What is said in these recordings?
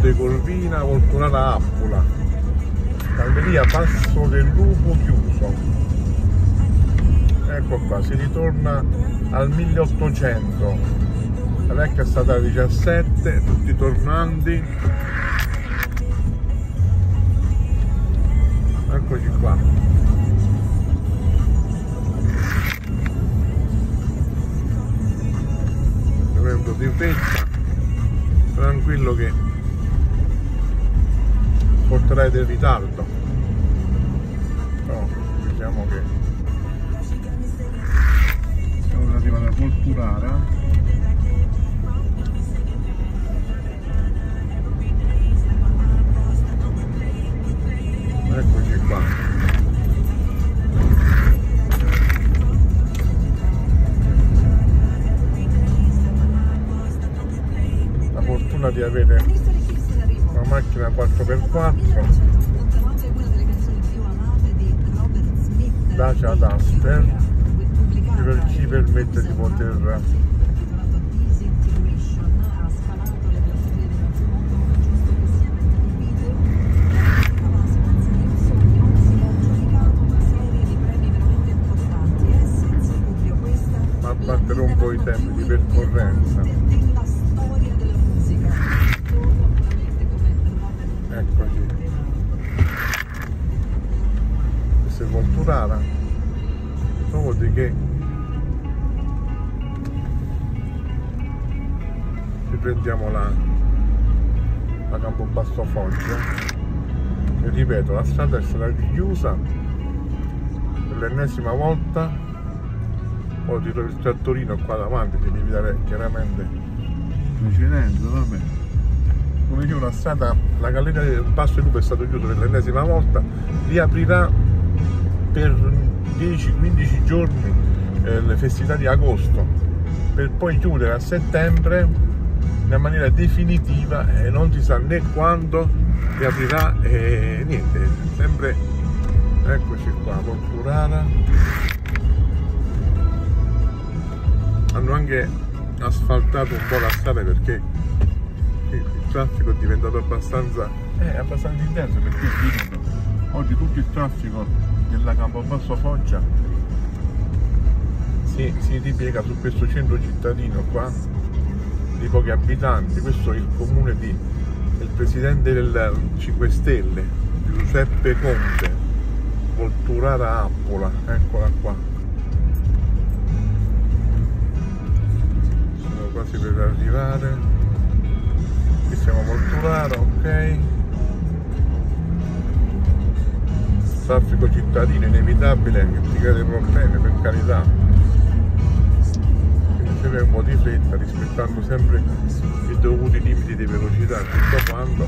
Motta Montecorvina, Volturana Appula, Calmeria Passo del Lupo chiuso. Ecco qua, si ritorna al 1800. La vecchia stata 17, tutti tornanti. Eccoci qua. Di fretta tranquillo che porterai del ritardo. Però diciamo che siamo arrivati a Volturara eccoci qua. Fortuna di avere una macchina 4x4 Dacia Duster che ci permette di poter abbattere un po' i tempi di percorrenza eccoci questa è Volturara dopodiché riprendiamo la, la Campobasso Foggia. E ripeto la strada è stata chiusa per l'ennesima volta. Poi tiro il trattorino qua davanti che devi dare chiaramente. Precedente vabbè dicevo la strada, la galleria del Passo di Lupo è stata chiusa per l'ennesima volta, riaprirà per 10-15 giorni eh, le festività di agosto, per poi chiudere a settembre in maniera definitiva e eh, non si sa né quando riaprirà e niente, sempre eccoci qua, Porturana. Hanno anche asfaltato un po' la strada perché traffico è diventato abbastanza, eh, abbastanza intenso perché dicono, oggi tutto il traffico della Campobasso Foggia si, si ripiega su questo centro cittadino qua di pochi abitanti, questo è il comune di, del presidente del 5 Stelle, Giuseppe Conte, Volturara Appola, eccola traffico cittadino inevitabile che ti crea dei problemi per carità. Quindi sempre un po' di fretta rispettando sempre i dovuti limiti di velocità. Tutto quanto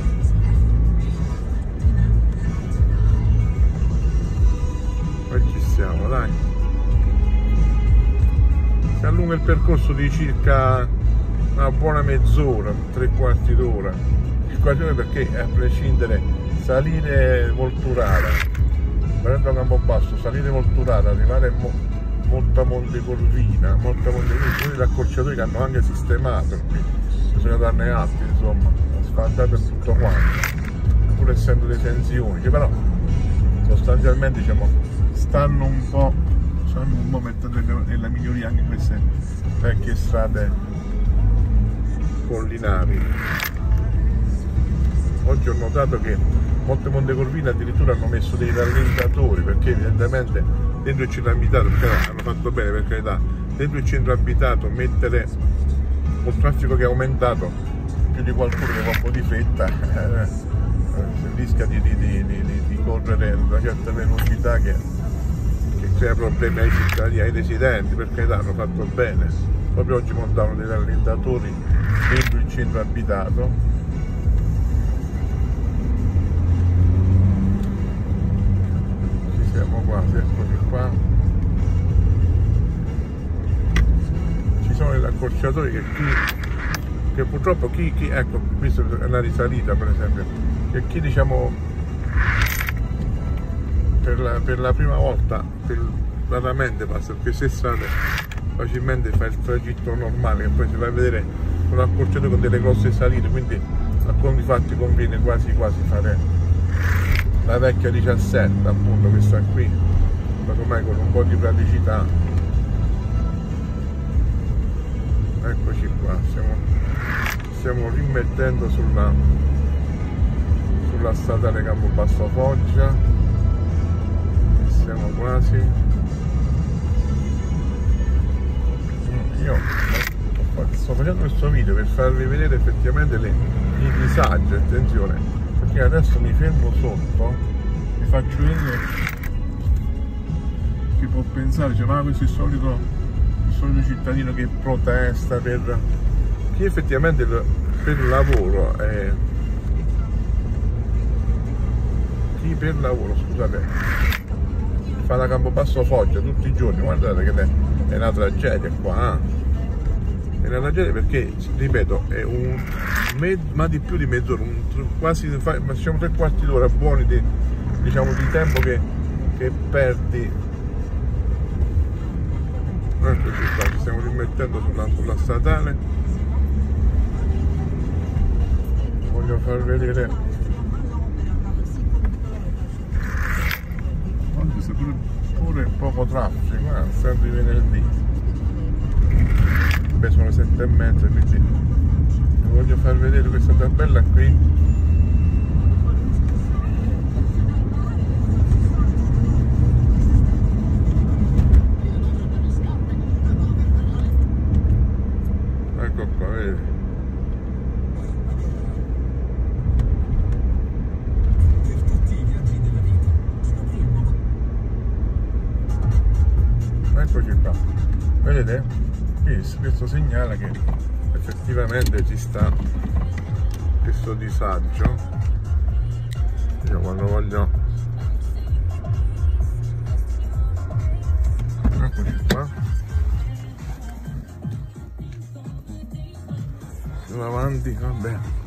poi ci siamo dai. Si allunga il percorso di circa una buona mezz'ora, tre quarti d'ora. Il quarti d'ora perché a prescindere salire Volturara, venendo a Campobasso, salire Volturara, arrivare a Mo, Monta Montecorvina, Monta Montecorvina, gli accorciatori che hanno anche sistemato, bisogna darne atti, insomma, asfaltato e tutto quanto, pur essendo dei sensi unici, però sostanzialmente diciamo, stanno un po', stanno un po' mettendo nella miglioria anche queste vecchie strade collinari. Oggi ho notato che molte Montecorvine addirittura hanno messo dei rallentatori perché evidentemente dentro il centro abitato, perché hanno fatto bene per carità, dentro il centro abitato mettere col traffico che è aumentato più di qualcuno che va un po' di fretta eh, rischia di, di, di, di, correre una certa velocità che, che crea problemi ai cittadini, ai residenti, per carità hanno fatto bene. Proprio oggi montavano dei rallentatori dentro il centro abitato qua. Ci sono degli accorciatori che qui che purtroppo chi, chi ecco questa è una risalita per esempio che chi diciamo per la, per la prima volta per, raramente passa queste strade facilmente fa il tragitto normale che poi si va a vedere un accorciato con delle grosse salite quindi a conti fatti conviene quasi quasi fare la vecchia 17 appunto questa qui ormai con un po' di praticità. Eccoci qua stiamo, stiamo rimettendo sulla sulla statale Campobasso Foggia. Siamo quasi. Io sto facendo questo video per farvi vedere effettivamente le, i disagi attenzione perché adesso mi fermo sotto vi faccio vedere può pensare cioè, ma questo è il solito, il solito cittadino che protesta per chi effettivamente per lavoro è chi per lavoro scusate fa da Campobasso Foggia tutti i giorni guardate che è una tragedia qua eh? è una tragedia perché ripeto è un ma di più di mezz'ora quasi facciamo tre quarti d'ora buoni di, diciamo di tempo che, che perdi qua ci stiamo rimettendo sulla, sulla statale. Voglio far vedere. Oggi c'è pure, pure poco traffico eh? sempre venerdì. Beh sono le sette e mezza quindi voglio far vedere questa tabella qui vedete questo segnala che effettivamente ci sta questo disagio. Io quando voglio eccoci qua. Più avanti vabbè